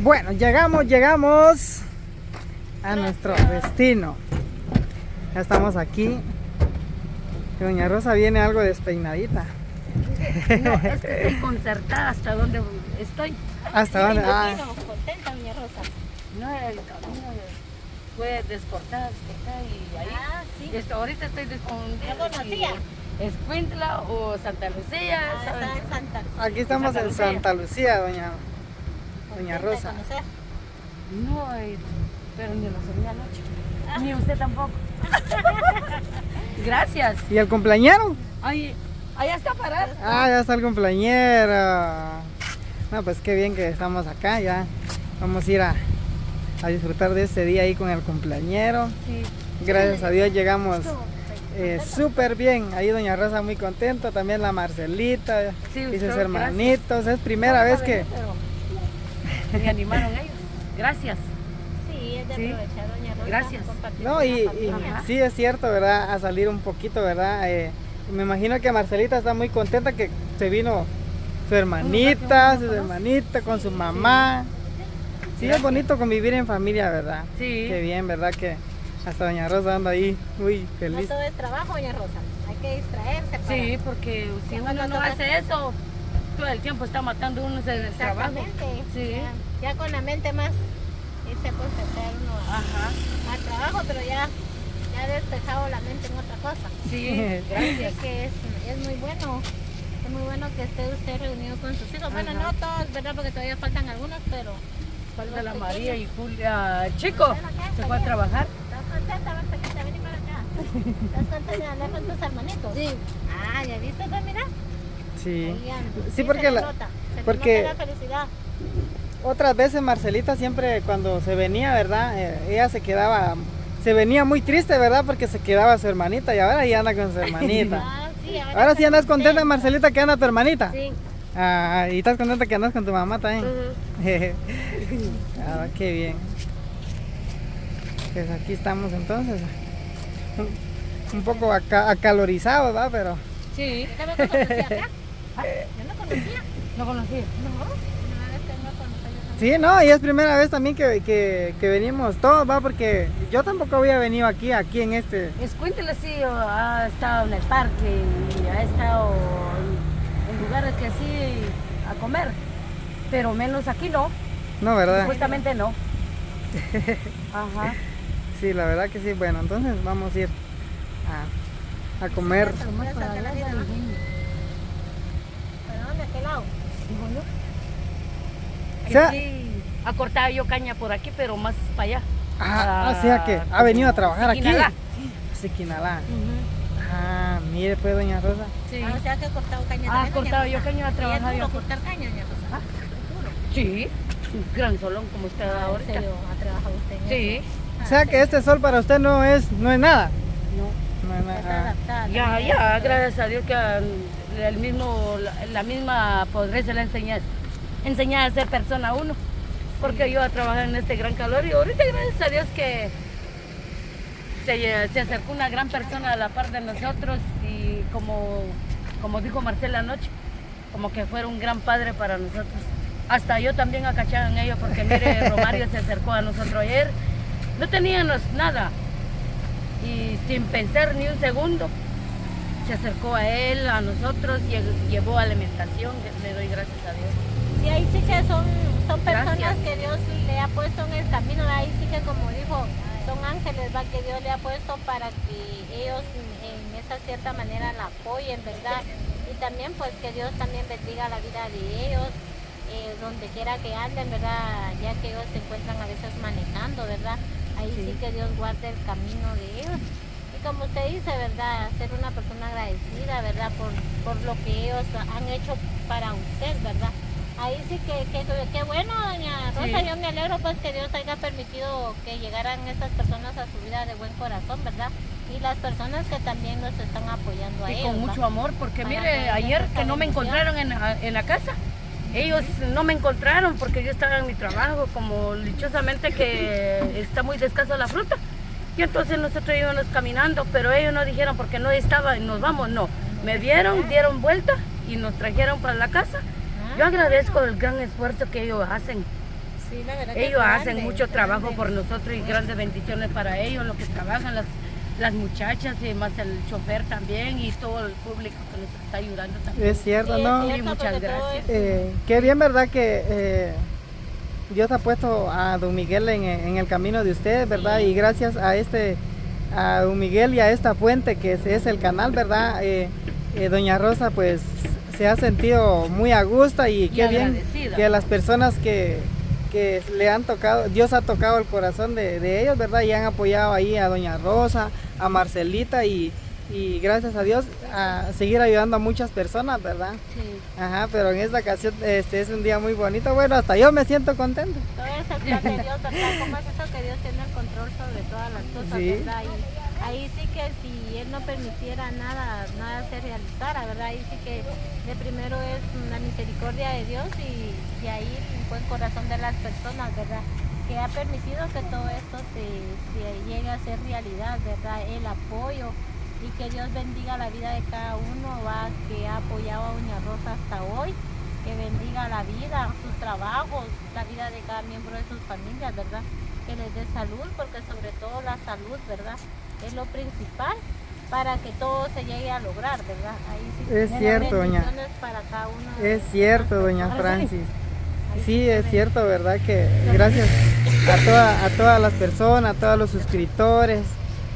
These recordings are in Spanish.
Bueno, llegamos, llegamos a nuestro destino. Ya estamos aquí. Doña Rosa viene algo despeinadita. No, es que estoy concertada hasta donde estoy. ¿Hasta dónde? Ah, contenta, doña Rosa. No, el camino fue descortada, descortada y ahí. Ah, sí. Esto- ahorita estoy desconfiando ¿Ya conocía? si es Cuintla o Santa Lucía. Ah, en Santa. aquí estamos Santa en. Santa Lucía, doña, doña Rosa. conocer. No, eh, pero ni lo sabía anoche. Ni usted tampoco. Gracias. ¿Y el cumpleañero? Ay, allá está parado. Ah, ya está el cumpleañero. No, pues qué bien que estamos acá, ya. Vamos a ir a, a disfrutar de este día ahí con el cumpleañero. Sí. Gracias a Dios llegamos eh, súper bien. Ahí doña Rosa muy contenta, también la Marcelita Sí, y sus hermanitos. Es primera vez que... Pero me animaron ellos. Gracias. Sí, es de Sí. aprovechar, doña Rosa. Gracias. No, y, sí es cierto, ¿verdad? A salir un poquito, ¿verdad? Eh, me imagino que Marcelita está muy contenta que se vino su hermanita, su conoce. hermanita con su mamá. Sí, es bonito convivir en familia, ¿verdad? Sí. Qué bien, ¿verdad? Que hasta Doña Rosa anda ahí, muy No feliz. todo es trabajo, doña Rosa. Hay que distraerse. para- Sí, porque si uno no hace eso, todo el tiempo está matando uno en el trabajo. Exactamente. Sí. Ya, ya con la mente más y se uno a- Ajá. al trabajo, pero ya, ya ha despejado la mente en otra cosa. Sí, Así gracias. que es, es muy bueno. Es muy bueno que esté usted reunido con sus hijos. Bueno, Ajá. no todos, ¿verdad? Porque todavía faltan algunos, pero. Falta la. María y Julia Chico. Se fue a trabajar. ¿Estás contenta? Ven, pequeña, vení para acá. ¿Estás contenta de andar con tus hermanitos? Sí. Ah, ¿ya viste, pues, mira? Sí. Sí, porque se la- nota, se le porque- nota la felicidad. Otras veces Marcelita siempre cuando se venía, ¿verdad? Eh, ella se quedaba, se venía muy triste, ¿verdad? Porque se quedaba su hermanita y ahora ya anda con su hermanita. Ah, sí, Ahora sí andas contenta, contenta. Marcelita, que anda tu hermanita. Sí. Ah, y estás contenta que andas con tu mamá también. Ah, qué bien. Pues aquí estamos entonces. Un, un poco aca- acalorizados, ¿verdad? Pero Sí. Yo no conocía. No conocía. No, sí, no, y es primera vez también que, que, que venimos todos, ¿va? Porque yo tampoco había venido aquí, aquí en este. Escuéntele sí, ha estado en el parque y ha estado en- lugares que sí a comer, pero menos aquí no, No, ¿verdad? supuestamente no. Ajá. Sí, la verdad que sí. Bueno, entonces vamos a ir a, a comer. ¿A lado? Digo yo. O sea- sí, ha cortado yo caña por aquí, pero más para allá. Ah, o sea que ha venido a trabajar aquí. Siquinalá. Ujú. Ah, mire pues, doña Rosa. Sí. Ah, o sea que he cortado caña Ah, también, doña cortado yo caña, Y es duro yo. cortar caña, doña Rosa. Ah. Sí, un gran solón como Ah, ¿En ahorita. serio? ¿Ha trabajado usted en Sí. eso? O sea que este sol para usted no es, no es nada. No. No es Está nada. adaptada Ya, ya, gracias a Dios que mm, el mismo, la, misma pobreza le enseña, enseña a ser persona a uno. Porque yo a trabajar en este gran calor y ahorita gracias a Dios que se, se acercó una gran persona a la par de nosotros y como, como dijo Marcela anoche, como que fuera un gran padre para nosotros. Hasta yo también acachaba en ello porque mire, Romario se acercó a nosotros ayer, no teníamos nada y sin pensar ni un segundo se acercó a él, a nosotros, lle- llevó alimentación, le doy gracias a Dios. Sí, ahí sí que son, son personas Gracias. que Dios le ha puesto en el camino, ahí sí que como dijo, son ángeles ¿va? que Dios le ha puesto para que ellos en esa cierta manera la apoyen, ¿verdad? Y también pues que Dios también bendiga la vida de ellos, eh, donde quiera que anden, ¿verdad? Ya que ellos se encuentran a veces manejando, ¿verdad? Ahí sí, Sí. que Dios guarde el camino de ellos. Y como usted dice, ¿verdad? Ser una persona agradecida, ¿verdad? Por, por lo que ellos han hecho para usted, ¿verdad? Ahí sí que, que, que bueno, doña Rosa, Sí. yo me alegro pues que Dios haya permitido que llegaran estas personas a su vida de buen corazón, ¿verdad? Y las personas que también nos están apoyando a Y ellos. con ¿va? mucho amor, porque Para mire, ayer que no me encontraron en, la- en la casa, ellos no me encontraron porque yo estaba en mi trabajo, como dichosamente que está muy descasa la fruta. Y entonces nosotros íbamos caminando, pero ellos no dijeron porque no estaba, nos vamos, no. Me vieron, dieron vuelta y nos trajeron para la casa. Yo agradezco el gran esfuerzo que ellos hacen Sí, la verdad que Ellos hacen mucho trabajo grande. por nosotros y grandes bendiciones para ellos, lo que trabajan las, las muchachas y más el chofer también y todo el público que nos está ayudando también. Es cierto, ¿no? Sí, muchas gracias. Eh, qué bien, ¿verdad? Que eh, Dios ha puesto a don Miguel en, en el camino de ustedes, ¿verdad? Y gracias a este, a don Miguel y a esta fuente que es, es el canal, ¿verdad? Eh, eh, doña Rosa, pues se ha sentido muy a gusto y, Y qué bien que las personas que, que le han tocado, Dios ha tocado el corazón de, de ellos, ¿verdad? Y han apoyado ahí a doña Rosa, a Marcelita y, y gracias a Dios a seguir ayudando a muchas personas, ¿verdad? Sí. Ajá, pero en esta ocasión este es un día muy bonito. Bueno, hasta yo me siento contento. Todo es el plan de Dios, ¿verdad? ¿Cómo es eso que Dios tiene el control sobre todas las cosas, Sí. verdad? Y ahí sí que si Él no permitiera nada, nada se realizara, ¿verdad? Ahí sí que de primero es la misericordia de Dios y, y ahí el buen corazón de las personas, ¿verdad? Que ha permitido que todo esto se, se llegue a ser realidad, ¿verdad? El apoyo y que Dios bendiga la vida de cada uno, va, que ha apoyado a Doña Rosa hasta hoy que bendiga la vida, sus trabajos, la vida de cada miembro de sus familias, ¿verdad? Que les dé salud, porque sobre todo la salud, ¿verdad? Es lo principal para que todo se llegue a lograr, ¿verdad? Ahí sí Es cierto, doña. para cada uno Es cierto, doña. Francis. Ahí Sí, es cierto, ¿verdad? Que gracias a, toda- a todas las personas, a todos los suscriptores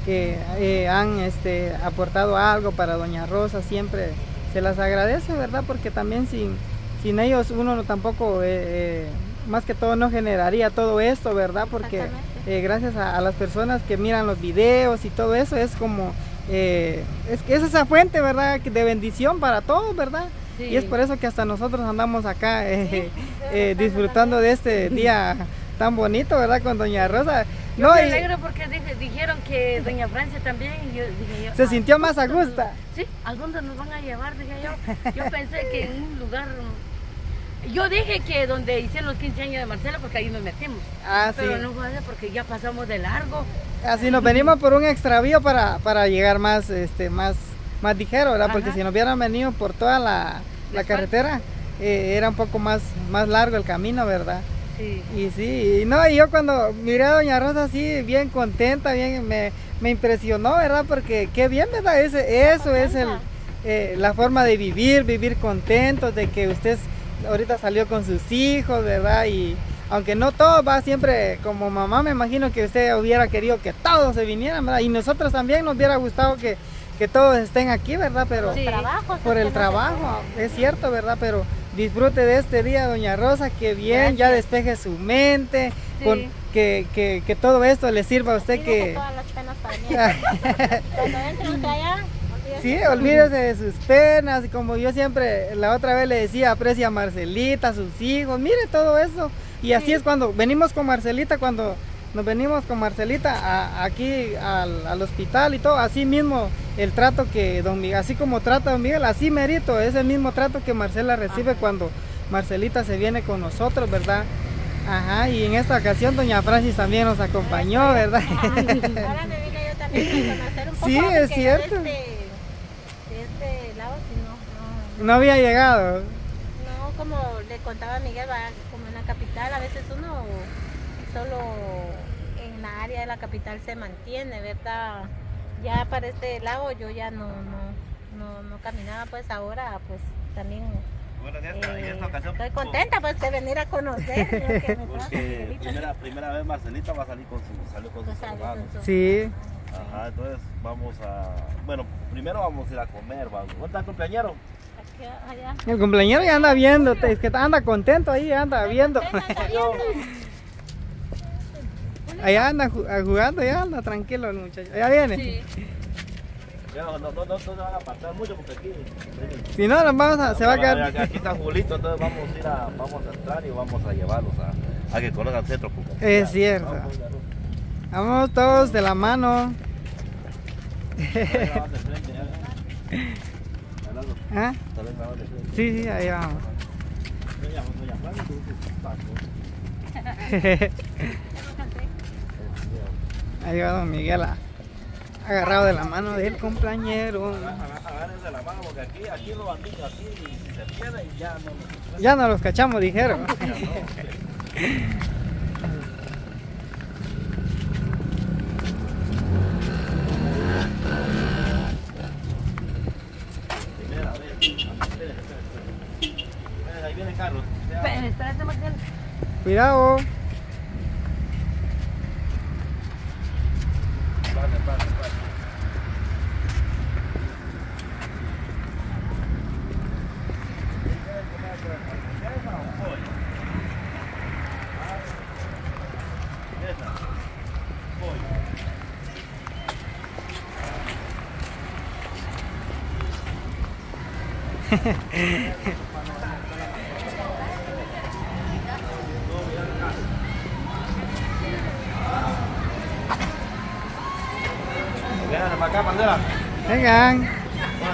que eh, han este, aportado algo para Doña Rosa, siempre se las agradece, ¿verdad? Porque también sin, sin ellos uno no tampoco, eh, eh, más que todo, no generaría todo esto, ¿verdad? Porque gracias a, a las personas que miran los videos y todo eso es como, es que es esa fuente, ¿verdad? De bendición para todos, ¿verdad? Sí. Y es por eso que hasta nosotros andamos acá sí, disfrutando de este día tan bonito, ¿verdad? Con Doña Rosa. Yo No, me alegro porque dije- dijeron que doña Francia también. Y yo dije yo, se "Ah, sintió más a ¿dónde gusto. Sí, ¿a dónde nos van a llevar? Dije yo. Yo pensé que en un lugar. Yo dije que donde hicieron los 15 años de Marcela, porque ahí nos metimos. Ah, sí. Pero no fue así porque ya pasamos de largo. Así nos venimos por un extravío para, para llegar más, este, más, más ligero, ¿verdad? Porque si nos hubieran venido por toda la, la carretera, eh, era un poco más, más largo el camino, ¿verdad? Sí. Y sí, y no, y yo cuando miré a Doña Rosa así, bien contenta, bien, me, me impresionó, ¿verdad? Porque qué bien, ¿verdad? Ese, eso es el, eh, la forma de vivir, vivir contentos, de que usted ahorita salió con sus hijos, ¿verdad? Y aunque no todo va siempre como mamá, me imagino que usted hubiera querido que todos se vinieran, ¿verdad? Y nosotros también nos hubiera gustado que, que todos estén aquí, ¿verdad? Pero Sí. Trabajos, por el trabajo, es cierto, ¿verdad? Pero disfrute de este día, doña Rosa, que bien, ya despeje su mente, Sí. con, que, que, que todo esto le sirva a usted que todas las penas para mí. Cuando entre usted allá, olvídese Sí, olvídese de sus penas, y como yo siempre la otra vez le decía, aprecia a Marcelita, a sus hijos, mire todo eso. Y así Sí. es cuando venimos con Marcelita, cuando nos venimos con Marcelita a- aquí al, al hospital y todo, así mismo el trato que don Miguel, así como trata don Miguel, así merito, es el mismo trato que Marcela recibe Ajá. cuando Marcelita se viene con nosotros, ¿verdad? Ajá, y en esta ocasión doña Francis también nos acompañó, ¿verdad? Ahora me vine yo también a conocer un poco. Sí, es cierto. De este, de este lado, sí, no, no, No había llegado. No, como le contaba Miguel, va, como en la capital, a veces uno solo en la área de la capital se mantiene, ¿verdad? Ya para este lado yo ya no, no, no, no caminaba, pues ahora pues también Bueno, en esta, en eh, esta ocasión. estoy pues, contenta pues de venir a conocer que me Porque primera, primera vez Marcelita va a salir con, su, salió con Pues sus hermanos. con su- Sí. Ajá, entonces vamos a. Bueno, primero vamos a ir a comer, vamos. ¿Dónde está el cumpleañero? Aquí, allá. El cumpleañero ya anda viendo, es que anda contento ahí, anda viendo. Contenta, está viendo. Allá anda ah, jugando, ya anda tranquilo el muchacho. Ya viene. Sí. Ya no, no, no, no se van a apartar mucho porque aquí. Si no, nos vamos a, se va a quedar. Aquí está Julito, entonces vamos a ir a, vamos a entrar y vamos a llevarlos a, a que conozcan el centro comercial. Es cierto. Vamos, todos de la mano. ¿Ah? Sí, sí, ahí vamos. ha llegado Miguel a, agarrado de la mano del compañero. Agárrense la mano porque aquí, aquí los bandidos, aquí si se pierde ya no los cachamos. Ya no los cachamos, dijeron. Ahí viene Carlos. Cuidado. Vengan para acá, bandera. Vengan.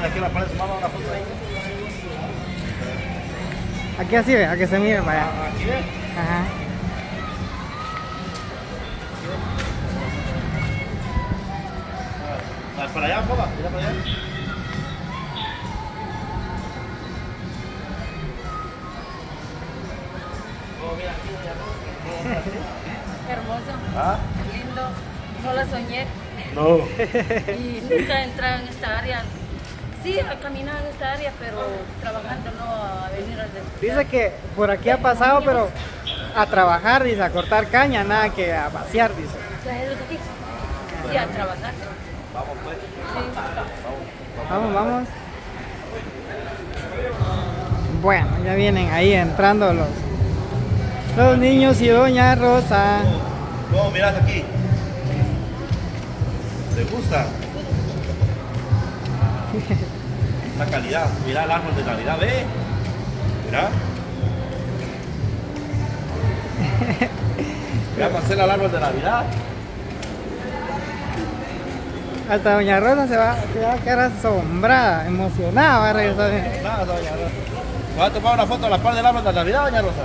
Aquí una foto ahí. Aquí así ve, a que se mire para allá. Aquí ve. Ajá. Para allá, papá, mira para allá. Hermoso, ¿Ah? lindo. No la soñé No. y nunca he entrado en esta área. Sí, a caminar en esta área, pero trabajando, no a venir a Dice que por aquí ha pasado, pero a trabajar, dice, a cortar caña, nada que a vaciar, dice. Sí, a trabajar. Vamos, pues. Sí. Vamos, vamos. Bueno, ya vienen ahí entrando los, los niños y doña Rosa. No, mirad aquí. ¿Te gusta? La calidad. Mira el árbol de Navidad, ve. Mira. Mira, Marcela, el árbol de Navidad. Hasta doña Rosa se va, se va a quedar asombrada, emocionada, va a regresar. Doña Rosa. ¿Me vas a tomar una foto a la par del árbol de Navidad, doña Rosa?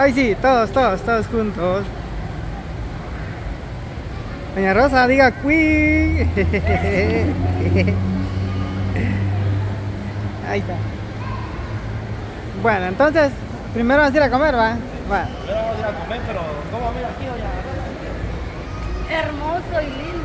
Ay, sí, todos, todos, todos juntos. Doña Rosa, diga cui. Ahí está. Bueno, entonces, primero vamos a ir a comer, ¿va? Bueno. Primero vamos a ir a comer, pero ¿cómo mira aquí, doña Rosa? Hermoso y lindo.